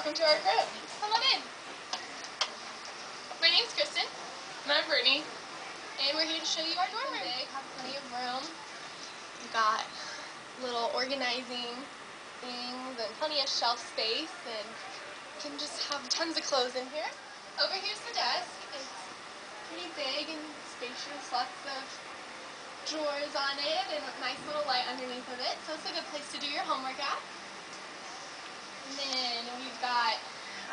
welcome to our group. Come on in. My name's Kristen. And I'm Brittany. And we're here to show you our dorm room. Big, have plenty of room. We've got little organizing things and plenty of shelf space and you can just have tons of clothes in here. Over here's the desk. It's pretty big and spacious, lots of drawers on it and a nice little light underneath of it. So it's a good place to do your homework at. And then we've got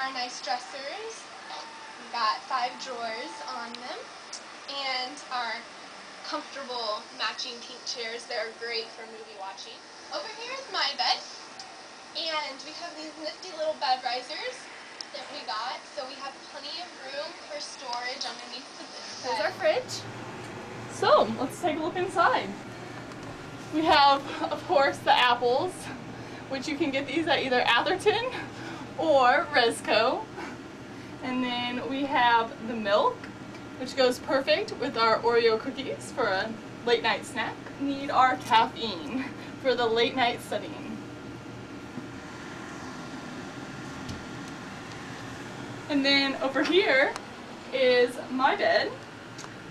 our nice dressers. We've got five drawers on them. And our comfortable matching pink chairs that are great for movie watching. Over here is my bed. And we have these nifty little bed risers that we got. So we have plenty of room for storage underneath the bed. There's our fridge. So, let's take a look inside. We have, of course, the apples, which you can get these at either Atherton or Resco. And then we have the milk, which goes perfect with our Oreo cookies for a late night snack. Need our caffeine for the late night studying. And then over here is my bed,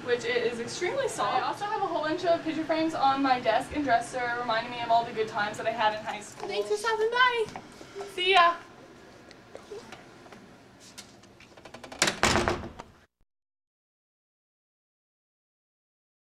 which is extremely soft. I also have a whole bunch of picture frames on my desk and dresser reminding me of all the good times that I had in high school. Thanks for stopping by. See ya!